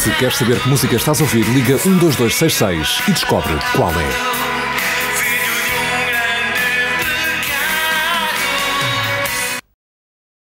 Se queres saber que música estás a ouvir, liga 12266 e descobre qual é.